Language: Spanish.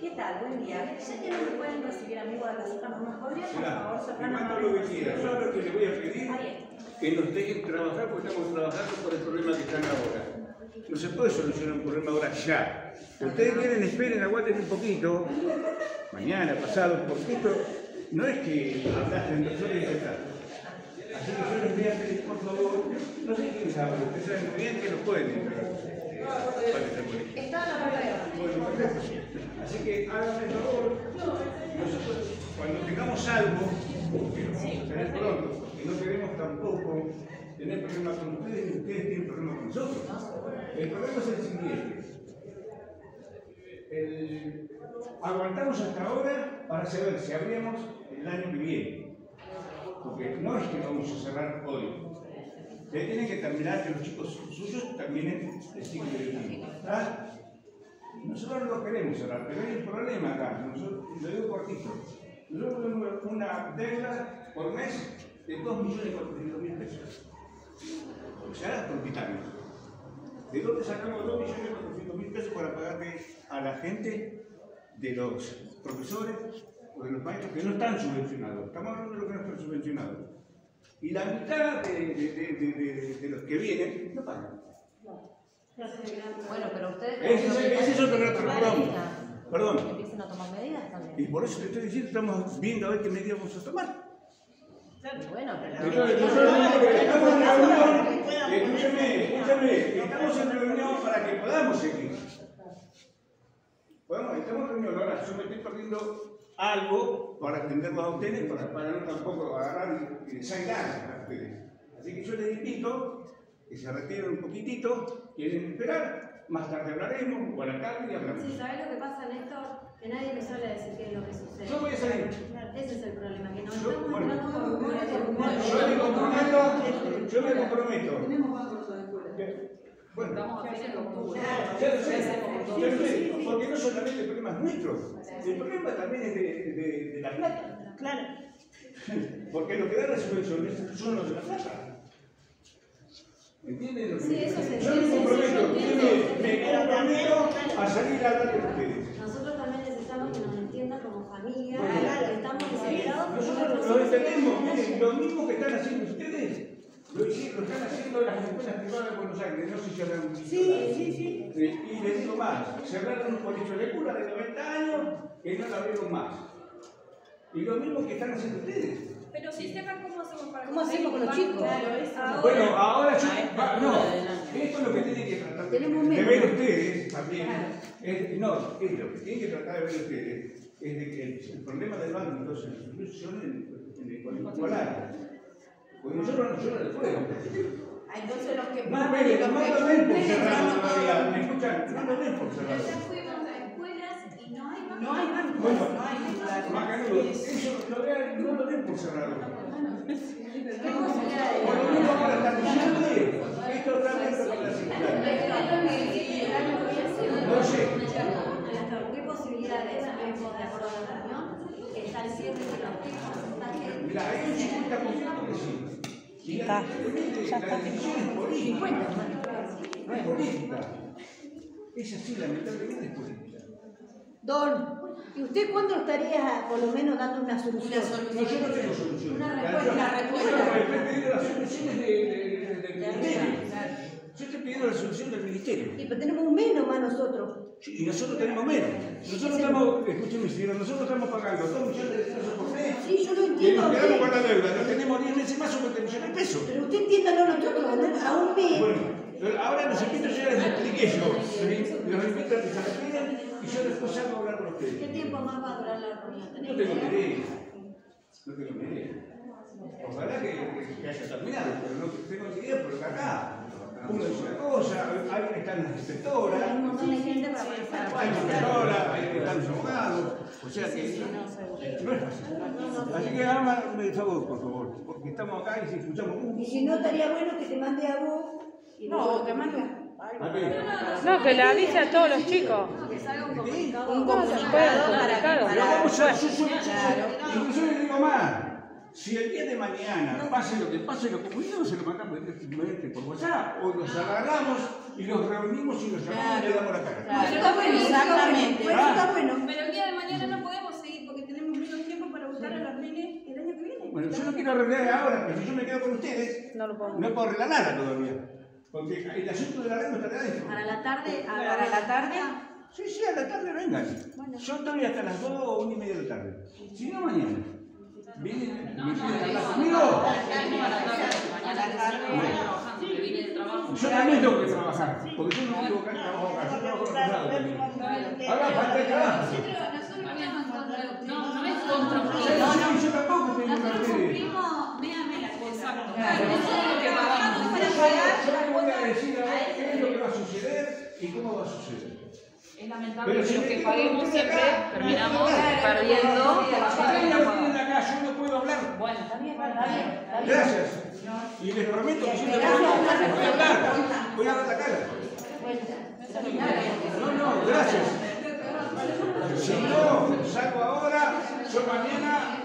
¿Qué tal? Buen día. Ya que no me pueden recibir amigos de la casita, ¿nos podría por favor manda lo que quiera. Yo lo que le voy a pedir que nos dejen trabajar porque estamos trabajando por el problema que están ahora. No se puede solucionar un problema ahora ya. Ustedes quieren, esperen, aguanten un poquito, mañana, pasado, porque esto no es que hablaste en persona y ya está. Así que yo les voy a pedir, por favor, no sé quién sabe, ustedes saben muy bien que no pueden entrar. Ahí. Está en la perfecto. Así que háganme el favor, nosotros cuando tengamos algo, que lo vamos a tener pronto, porque no queremos tampoco tener problemas con ustedes ni ustedes tienen problemas con nosotros. El problema es el siguiente. El- aguantamos hasta ahora para saber si abrimos el año que viene. Porque no es que vamos a cerrar hoy. Ustedes tienen que terminar que los chicos suyos terminen el ciclo lectivo. ¿Está? Nosotros no queremos cerrar, pero hay un problema acá. Nosotros, lo digo cortito. Nosotros tenemos una deuda por mes de 2.400.000 pesos. O sea, propietarios. ¿De dónde sacamos 2.400.000 pesos para pagarle a la gente de los profesores de los maestros que no están subvencionados? Estamos hablando de los que no están subvencionados. Y la mitad de, de- de- los que vienen no pagan. Bueno, pero ustedes... Ese es, ese es otro gran problema. Perdón. Empiecen a tomar medidas también. Y por eso te estoy diciendo, estamos viendo a ver qué medidas vamos a tomar. Bueno, pero... Entonces, nosotros estamos en reunión, escúchame, escúchame, estamos en reunión para que podamos seguir. Bueno, estamos reunión, ahora yo me estoy perdiendo algo para atenderlos a ustedes, para, para no tampoco agarrar y, y desangrar a ustedes. Así que yo les invito que se retiren un poquitito, quieren esperar, más tarde hablaremos, o a la tarde y hablamos. Sí, ¿sabes lo que pasa, Néstor? Que nadie me suele decir qué es lo que sucede. Yo voy a salir. Ese es el problema, que nos Yo- estamos bueno. entrando por rumores. Yo me comprometo, yo me comprometo. Tenemos bancos de escuela. Bueno, a octubre. sé, porque no solamente el problema es nuestro, el problema también es de, de- de la plata. Claro. Porque lo que da las subvenciones son los de la plata. ¿Entienden? Sí, eso se Yo me comprometo, me, me comprometo a salir a hablar con ustedes. Nosotros también necesitamos que nos entiendan como familia, estamos desesperados Nosotros lo entendemos, miren, lo mismo que están haciendo ustedes, lo, están haciendo las escuelas privadas de Buenos Aires, no sé si habrán visto. Sí, sí, sí. Eh, Y les digo más, cerraron un colegio de cura de 90 años que no la abrieron más. Y lo mismo que están haciendo ustedes. Pero si acá, ¿cómo hacemos para ¿Cómo hacemos con los chicos? Bueno, ahora yo, a esta va- altura no, esto es lo que tienen que tratar Tenemos de menos. ver ustedes también. Es- no, es lo que tienen que tratar de ver ustedes es de que el, el problema del banco entonces la solución en, en el colegio escolar. Porque nosotros nosotros no podemos. Ah, Entonces los que No, no por cerrado todavía. ¿Me escuchan? No por cerrado. ya fuimos a escuelas y no hay No hay bancos, Bueno, no hay. Macanudo, eso lo vean, no lo ven por cerrado. Por lo mismo ahora están diciendo esto está dentro de la. No sé. ¿Qué posibilidades la? Que está el cierre de los. Mira, hay un 50% que sí. Y lamentablemente la decisión es política. No es política. Es así, lamentablemente es política. Don, ¿y usted cuándo estaría por lo menos dando una solución? Una solución. No, yo no tengo solución. Una respuesta, yo- una respuesta. Yo estoy pidiendo las soluciones de- de- de- del De ministerio. Yo estoy pidiendo la solución del ministerio. Sí, pero tenemos un menos más nosotros. Sí, Y nosotros tenemos menos. Nosotros estamos, escúcheme señora, nosotros estamos pagando 2 millones de pesos por mes. Sí, yo lo Y entiendo. nos a quedamos con la deuda, no tenemos 10 meses más, son 20 millones de pesos. Pero usted entiéndalo nosotros, ¿no? a un mes. Bueno, ahora los invito, yo les expliqué yo. Los invito a que se retiren y yo después salgo a hablar con ustedes. ¿Qué tiempo más va a durar la reunión? No tengo ni idea. No tengo ni idea. Ojalá que, que- haya terminado, pero no tengo ni idea porque acá uno dice una cosa, montón de gente para pensar. hay los abogados, o sea que no es fácil. Así que háganme el favor, por favor, porque estamos acá y si escuchamos. Y si no, estaría bueno que te mande a vos. y No, que mande No, que le avise a todos los chicos. Que salga un comunicado. un puede comunicado digo más. Si el día de mañana pase lo que pase, los comunicados se lo mandamos directamente por WhatsApp o los agarramos y los reunimos y los llamamos y le damos la cara. Eso está bueno, exactamente. Está bueno. Pero el día de mañana no podemos seguir porque tenemos menos tiempo para votar a los nenes el año que viene. Bueno, yo no quiero arreglar ahora, pero si yo me quedo con ustedes, No lo podemos. no puedo arreglar nada todavía. Porque el asunto de la red no está adentro. Para la tarde, a Para la tarde. Sí, sí, a la tarde vengan. Yo estoy hasta las 2 o 1 y media de la tarde. Si no, mañana. ¿Vienen? ¿Me quieren hablar conmigo? Yo también tengo que trabajar, porque yo no quiero que trabajo acá, yo trabajo en. Haga falta trabajo. No, no es contra yo tampoco tengo que nosotros cumplimos, véame la cosa. Yo le voy a decir ahora qué es lo que va a suceder y cómo va a suceder. Es lamentable que los que paguemos siempre acá, terminamos acá. perdiendo. Acá, yo no puedo hablar. Bueno, Gracias. Y les prometo que si no puedo voy a hablar. Voy a dar la cara. No, no, gracias. Si no, salgo ahora, yo mañana